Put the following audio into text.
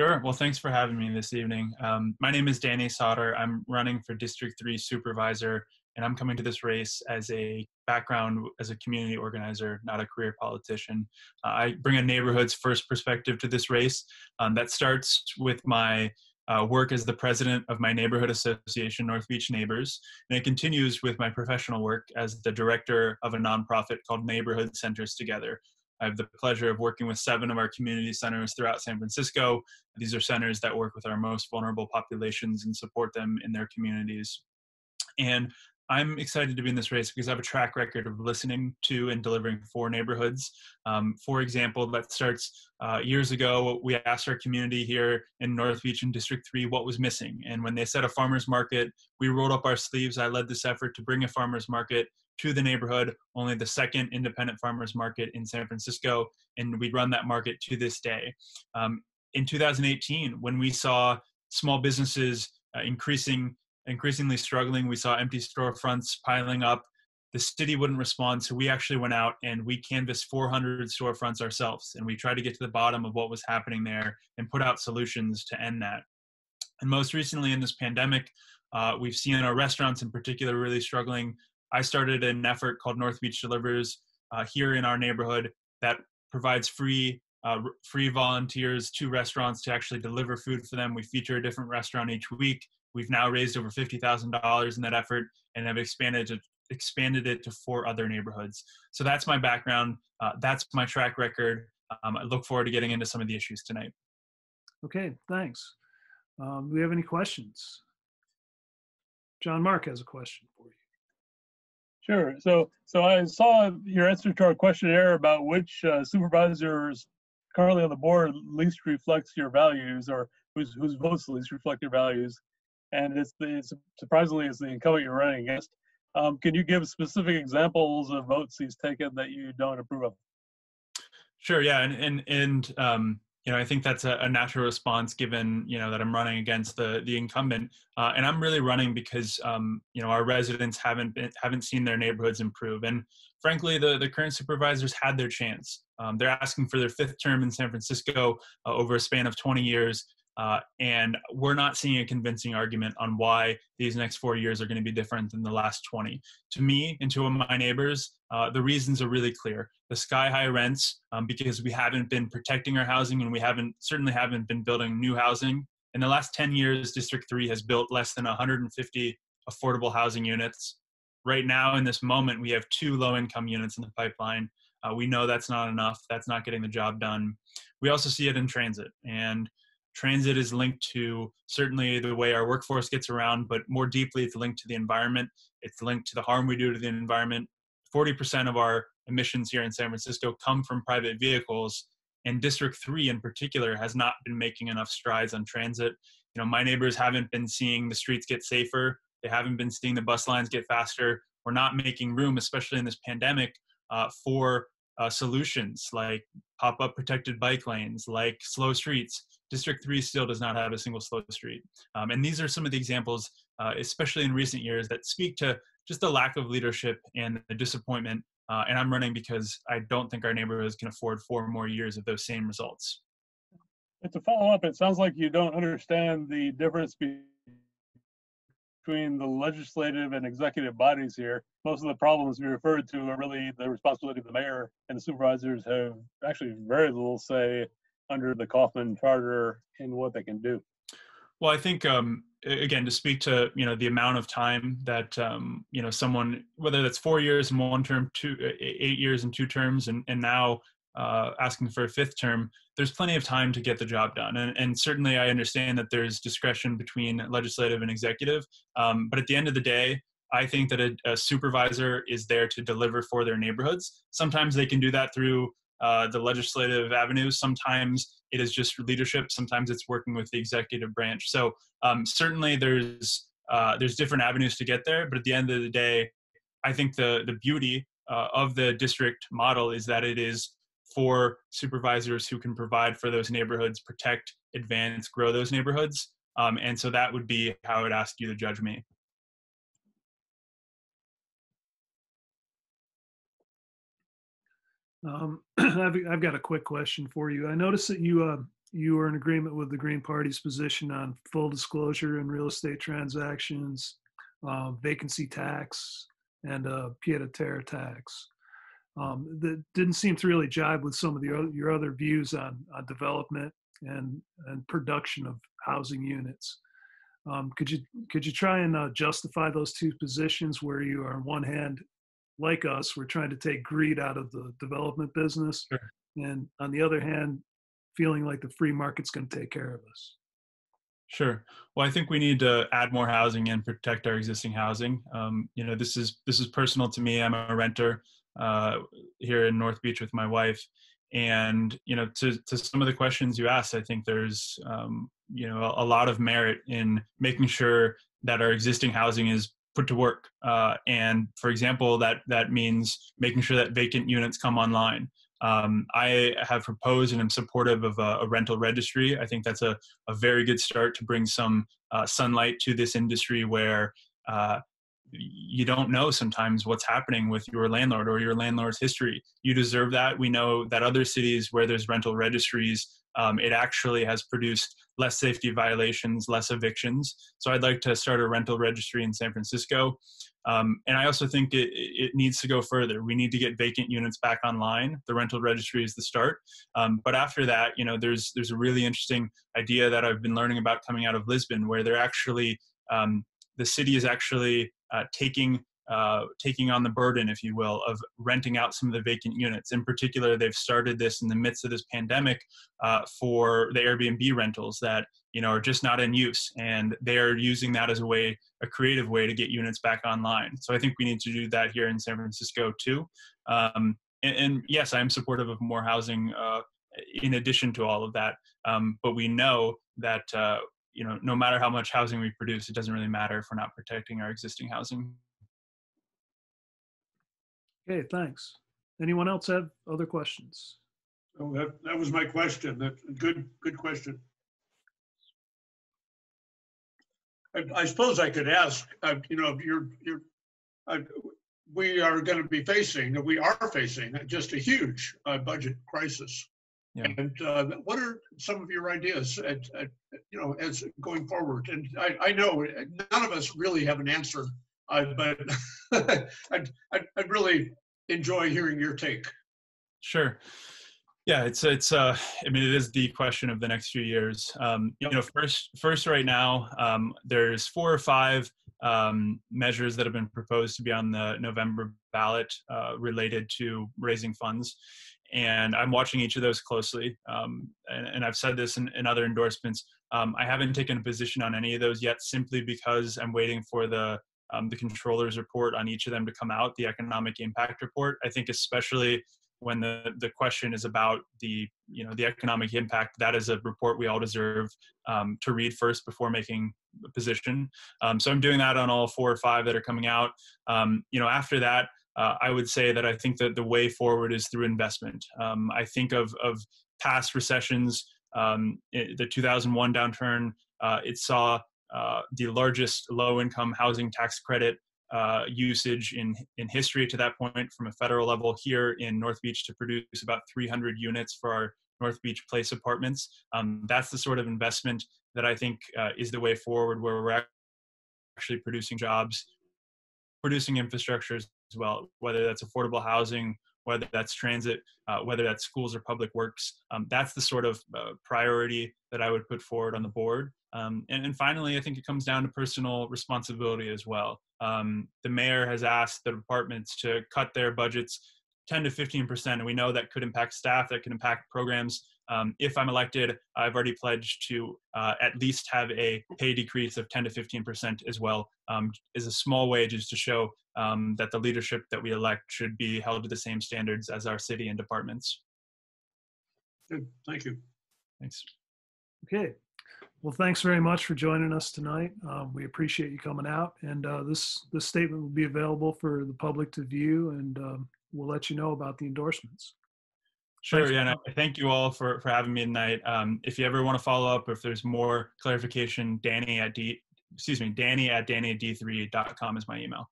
Sure. Well, thanks for having me this evening. Um, my name is Danny Sauter. I'm running for District 3 Supervisor, and I'm coming to this race as a background as a community organizer, not a career politician. Uh, I bring a neighborhood's first perspective to this race. Um, that starts with my uh, work as the president of my neighborhood association, North Beach Neighbors, and it continues with my professional work as the director of a nonprofit called Neighborhood Centers Together, I have the pleasure of working with seven of our community centers throughout San Francisco. These are centers that work with our most vulnerable populations and support them in their communities. And I'm excited to be in this race because I have a track record of listening to and delivering for neighborhoods. Um, for example, that starts uh, years ago. We asked our community here in North Beach in District 3 what was missing. And when they said a farmer's market, we rolled up our sleeves. I led this effort to bring a farmer's market to the neighborhood, only the second independent farmers market in San Francisco, and we run that market to this day. Um, in 2018, when we saw small businesses uh, increasing, increasingly struggling, we saw empty storefronts piling up. The city wouldn't respond, so we actually went out and we canvassed 400 storefronts ourselves, and we tried to get to the bottom of what was happening there and put out solutions to end that. And most recently, in this pandemic, uh, we've seen our restaurants in particular really struggling I started an effort called North Beach Delivers uh, here in our neighborhood that provides free uh, free volunteers to restaurants to actually deliver food for them. We feature a different restaurant each week. We've now raised over fifty thousand dollars in that effort and have expanded to expanded it to four other neighborhoods. So that's my background. Uh, that's my track record. Um, I look forward to getting into some of the issues tonight. Okay, thanks. Um, do we have any questions? John Mark has a question for you. Sure. So, so I saw your answer to our questionnaire about which uh, supervisors currently on the board least reflects your values, or whose whose votes least reflect your values, and it's the it's, surprisingly it's the incumbent you're running against. Um, can you give specific examples of votes he's taken that you don't approve of? Sure. Yeah, and and and um, you know, I think that's a, a, natural response given, you know, that I'm running against the the incumbent, uh, and I'm really running because, um, you know, our residents haven't been haven't seen their neighborhoods improve, and frankly, the the current supervisors had their chance. Um, they're asking for their fifth term in San Francisco uh, over a span of 20 years, uh, and we're not seeing a convincing argument on why these next four years are going to be different than the last 20. To me and to my neighbors, uh, the reasons are really clear. The sky high rents, um, because we haven't been protecting our housing and we haven't certainly haven't been building new housing. In the last 10 years, District 3 has built less than 150 affordable housing units. Right now, in this moment, we have two low income units in the pipeline. Uh, we know that's not enough. That's not getting the job done. We also see it in transit. And transit is linked to certainly the way our workforce gets around, but more deeply, it's linked to the environment. It's linked to the harm we do to the environment. 40% of our emissions here in San Francisco come from private vehicles, and District 3 in particular has not been making enough strides on transit. You know, my neighbors haven't been seeing the streets get safer, they haven't been seeing the bus lines get faster. We're not making room, especially in this pandemic, uh, for uh, solutions like pop up protected bike lanes, like slow streets. District 3 still does not have a single slow street. Um, and these are some of the examples, uh, especially in recent years, that speak to just the lack of leadership and the disappointment. Uh, and I'm running because I don't think our neighborhoods can afford four more years of those same results. And to follow up, it sounds like you don't understand the difference between the legislative and executive bodies here. Most of the problems we referred to are really the responsibility of the mayor, and the supervisors have actually very little say under the Kauffman Charter in what they can do. Well, I think um, again to speak to you know the amount of time that um, you know someone whether that's four years in one term, two eight years in two terms, and and now uh, asking for a fifth term, there's plenty of time to get the job done. And, and certainly, I understand that there's discretion between legislative and executive. Um, but at the end of the day, I think that a, a, supervisor is there to deliver for their neighborhoods. Sometimes they can do that through uh, the legislative avenues. Sometimes it is just leadership. Sometimes it's working with the executive branch. So um, certainly there's uh, there's different avenues to get there. But at the end of the day, I think the the beauty uh, of the district model is that it is for supervisors who can provide for those neighborhoods, protect, advance, grow those neighborhoods. Um, and so that would be how I would ask you to judge me. Um, I've, I've got a quick question for you. I noticed that you uh, you are in agreement with the Green Party's position on full disclosure in real estate transactions, uh, vacancy tax, and uh, pied-à-terre tax. Um, that didn't seem to really jibe with some of the other, your other views on, on development and and production of housing units. Um, could you could you try and uh, justify those two positions where you are on one hand, like us, we're trying to take greed out of the development business, Sure. and on the other hand, feeling like the free market's going to take care of us. Sure. Well, I think we need to add more housing and protect our existing housing. Um, you know, this is this is personal to me. I'm a renter uh, here in North Beach with my wife, and you know, to to some of the questions you asked, I think there's um, you know a, a lot of merit in making sure that our existing housing is put to work. Uh, and for example, that that means making sure that vacant units come online. Um, I have proposed and am supportive of a, a, rental registry. I think that's a, a very good start to bring some uh, sunlight to this industry where uh, you don't know sometimes what's happening with your landlord or your landlord's history. You deserve that. We know that other cities where there's rental registries, um, it actually has produced less safety violations, less evictions. So I'd like to start a rental registry in San Francisco. Um, and I also think it, it needs to go further. We need to get vacant units back online. The rental registry is the start. Um, but after that, you know, there's there's a really interesting idea that I've been learning about coming out of Lisbon, where they're actually um, the city is actually uh, taking uh, taking on the burden, if you will, of renting out some of the vacant units. In particular, they've started this in the midst of this pandemic uh, for the Airbnb rentals that you know are just not in use, and they are using that as a way, a creative way to get units back online. So I think we need to do that here in San Francisco too. Um, and, and, yes, I'm supportive of more housing. Uh, in addition to all of that, um, but we know that uh, you know no matter how much housing we produce, it doesn't really matter if we're not protecting our existing housing. Okay, thanks. Anyone else have other questions? Oh, that, that was my question. That, good, good question. I, I suppose I could ask, uh, you know, you're, you're, uh, we are going to be facing, we are facing just a huge uh, budget crisis. Yeah. And uh, what are some of your ideas, at, at, you know, as going forward? And I, I know none of us really have an answer, uh, but I'd, I'd, I'd really enjoy hearing your take. Sure. Yeah, it's it's uh I mean it is the question of the next few years. Um, you know, first first right now, um, there's four or five um, measures that have been proposed to be on the November ballot uh, related to raising funds, and I'm watching each of those closely. Um, and, and, I've said this in, in other endorsements. Um, I haven't taken a position on any of those yet, simply because I'm waiting for the um, the controller's report on each of them to come out, the economic impact report. I think especially when the, the question is about the you know the economic impact, that is a report we all deserve um, to read first before making a position. Um, so I'm doing that on all four or five that are coming out. Um, you know after that. Uh, I would say that I think that the way forward is through investment. Um, I think of, of past recessions, um, the 2001 downturn, uh, it saw uh, the largest low-income housing tax credit uh, usage in in history to that point from a federal level here in North Beach to produce about 300 units for our North Beach Place apartments. Um, that's the sort of investment that I think uh, is the way forward, where we're actually producing jobs, producing infrastructure as well, whether that's affordable housing, whether that's transit, uh, whether that's schools or public works. Um, that's the sort of uh, priority that I would put forward on the board. Um, and, and, finally, I think it comes down to personal responsibility as well. Um, the mayor has asked the departments to cut their budgets 10 to 15 percent, and we know that could impact staff, that could impact programs. Um, if I'm elected, I've already pledged to uh, at least have a pay decrease of 10 to 15 percent as well, um, as a small wage, is to show um, that the leadership that we elect should be held to the same standards as our city and departments. Good, thank you. Thanks. Okay, well, thanks very much for joining us tonight. Um, we appreciate you coming out, and uh, this this statement will be available for the public to view, and um, we'll let you know about the endorsements. Sure. Thanks. Yeah. No, thank you all for for having me tonight. Um, if you ever want to follow up, or if there's more clarification, Danny at D, excuse me, Danny at danny d3.com is my email.